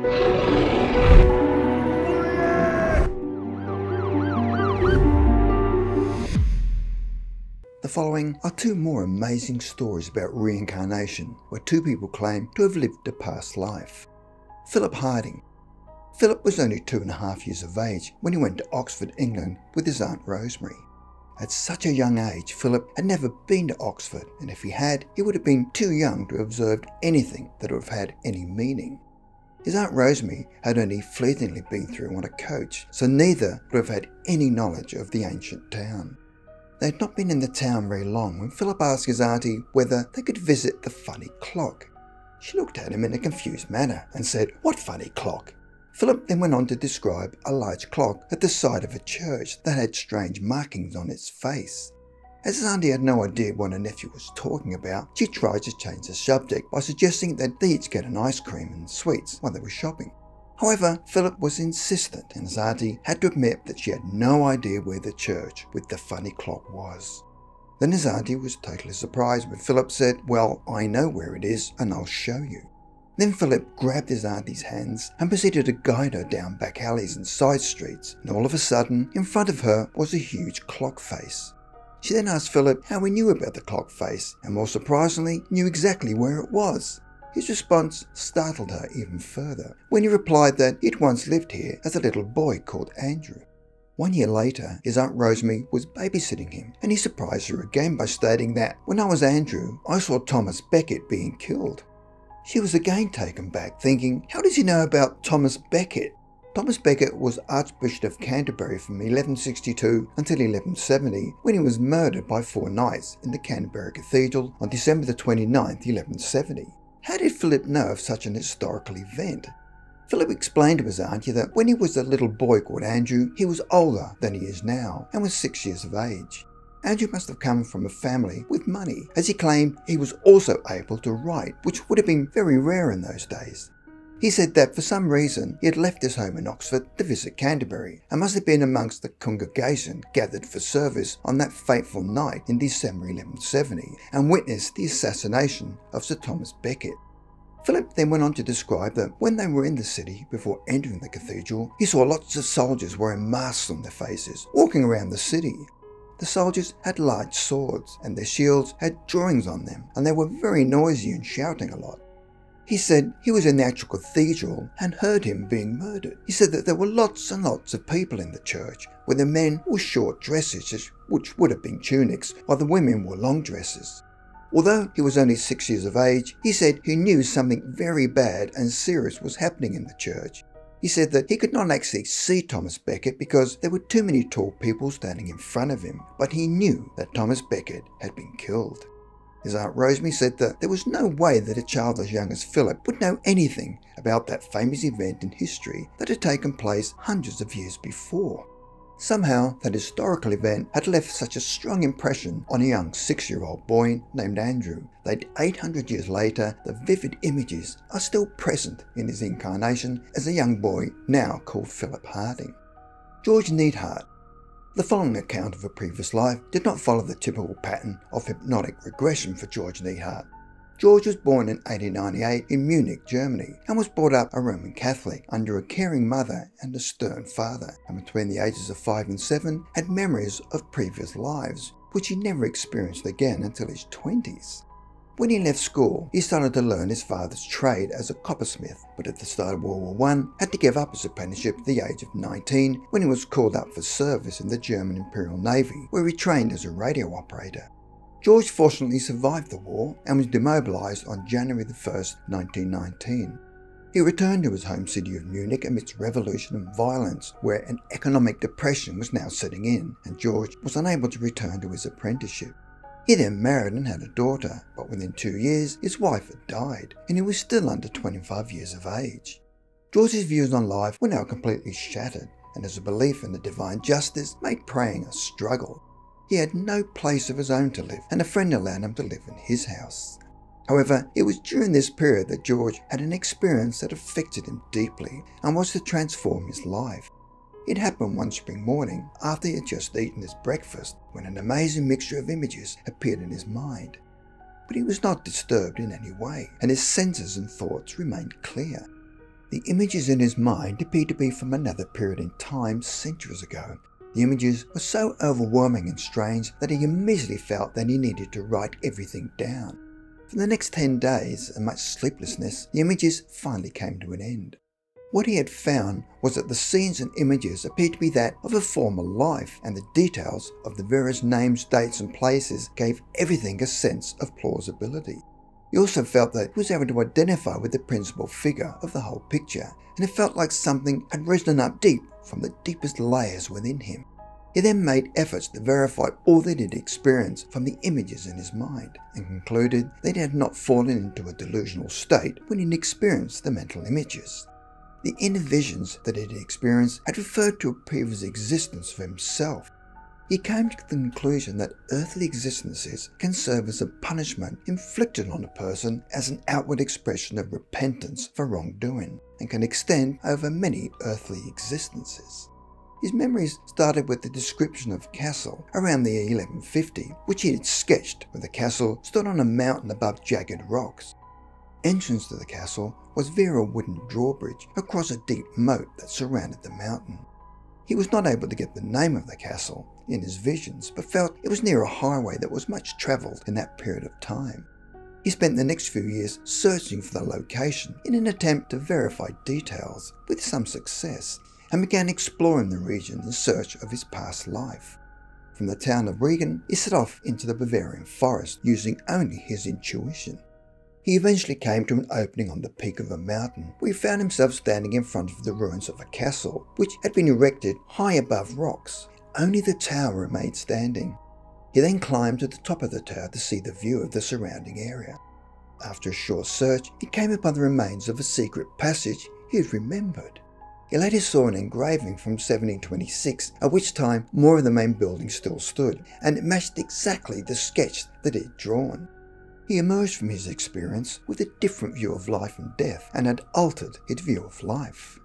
The following are two more amazing stories about reincarnation where two people claim to have lived a past life. Philip Harding. Philip was only two and a half years of age when he went to Oxford, England with his Aunt Rosemary. At such a young age, Philip had never been to Oxford, and if he had, he would have been too young to have observed anything that would have had any meaning. His Aunt Rosemary had only fleetingly been through on a coach, so neither would have had any knowledge of the ancient town. They had not been in the town very long when Philip asked his auntie whether they could visit the funny clock. She looked at him in a confused manner and said, What funny clock? Philip then went on to describe a large clock at the side of a church that had strange markings on its face. As auntie had no idea what her nephew was talking about, she tried to change the subject by suggesting that they each get an ice cream and sweets while they were shopping. However, Philip was insistent, and auntie had to admit that she had no idea where the church with the funny clock was. Then auntie was totally surprised when Philip said, Well, I know where it is, and I'll show you. Then Philip grabbed his auntie's hands and proceeded to guide her down back alleys and side streets, and all of a sudden, in front of her was a huge clock face. She then asked Philip how he knew about the clock face, and more surprisingly, knew exactly where it was. His response startled her even further when he replied that he'd once lived here as a little boy called Andrew. One year later, his Aunt Rosemary was babysitting him, and he surprised her again by stating that when I was Andrew, I saw Thomas Becket being killed. She was again taken back, thinking, How does he know about Thomas Becket? Thomas Becket was Archbishop of Canterbury from 1162 until 1170 when he was murdered by four knights in the Canterbury Cathedral on December 29, 1170. How did Philip know of such an historical event? Philip explained to his auntie that when he was a little boy called Andrew, he was older than he is now and was six years of age. Andrew must have come from a family with money, as he claimed he was also able to write, which would have been very rare in those days. He said that for some reason he had left his home in Oxford to visit Canterbury and must have been amongst the congregation gathered for service on that fateful night in December 1170 and witnessed the assassination of Sir Thomas Becket. Philip then went on to describe that when they were in the city before entering the cathedral, he saw lots of soldiers wearing masks on their faces, walking around the city. The soldiers had large swords, and their shields had drawings on them, and they were very noisy and shouting a lot. He said he was in the actual cathedral and heard him being murdered. He said that there were lots and lots of people in the church, where the men wore short dresses, which would have been tunics, while the women wore long dresses. Although he was only six years of age, he said he knew something very bad and serious was happening in the church. He said that he could not actually see Thomas Becket because there were too many tall people standing in front of him, but he knew that Thomas Becket had been killed. His Aunt Rosemary said that there was no way that a child as young as Philip would know anything about that famous event in history that had taken place hundreds of years before. Somehow, that historical event had left such a strong impression on a young six year old boy named Andrew that 800 years later, the vivid images are still present in his incarnation as a young boy now called Philip Harding. George Neidhart the following account of a previous life did not follow the typical pattern of hypnotic regression for George Neidhart. George was born in 1898 in Munich, Germany, and was brought up a Roman Catholic under a caring mother and a stern father, and between the ages of 5 and 7 had memories of previous lives, which he never experienced again until his 20s. When he left school, he started to learn his father's trade as a coppersmith, but at the start of World War I, had to give up his apprenticeship at the age of 19 when he was called up for service in the German Imperial Navy, where he trained as a radio operator. George fortunately survived the war and was demobilised on January 1, 1919. He returned to his home city of Munich amidst revolution and violence, where an economic depression was now setting in, and George was unable to return to his apprenticeship. He then married and had a daughter, but within two years his wife had died, and he was still under 25 years of age. George's views on life were now completely shattered, and his belief in the divine justice made praying a struggle. He had no place of his own to live, and a friend allowed him to live in his house. However, it was during this period that George had an experience that affected him deeply and was to transform his life. It happened one spring morning after he had just eaten his breakfast when an amazing mixture of images appeared in his mind. But he was not disturbed in any way, and his senses and thoughts remained clear. The images in his mind appeared to be from another period in time centuries ago. The images were so overwhelming and strange that he immediately felt that he needed to write everything down. For the next 10 days and much sleeplessness, the images finally came to an end. What he had found was that the scenes and images appeared to be that of a former life, and the details of the various names, dates, and places gave everything a sense of plausibility. He also felt that he was able to identify with the principal figure of the whole picture, and it felt like something had risen up deep from the deepest layers within him. He then made efforts to verify all that he'd experienced from the images in his mind, and concluded that he had not fallen into a delusional state when he'd experienced the mental images. The inner visions that he had experienced had referred to a previous existence for himself. He came to the conclusion that earthly existences can serve as a punishment inflicted on a person as an outward expression of repentance for wrongdoing, and can extend over many earthly existences. His memories started with the description of a castle around the year 1150, which he had sketched, where the castle stood on a mountain above jagged rocks. Entrance to the castle was via a wooden drawbridge across a deep moat that surrounded the mountain. He was not able to get the name of the castle in his visions, but felt it was near a highway that was much travelled in that period of time. He spent the next few years searching for the location in an attempt to verify details, with some success, and began exploring the region in search of his past life. From the town of Regen, he set off into the Bavarian forest using only his intuition. He eventually came to an opening on the peak of a mountain, where he found himself standing in front of the ruins of a castle, which had been erected high above rocks. Only the tower remained standing. He then climbed to the top of the tower to see the view of the surrounding area. After a short search, he came upon the remains of a secret passage he had remembered. He later saw an engraving from 1726, at which time more of the main building still stood, and it matched exactly the sketch that he had drawn. He emerged from his experience with a different view of life and death and had altered his view of life.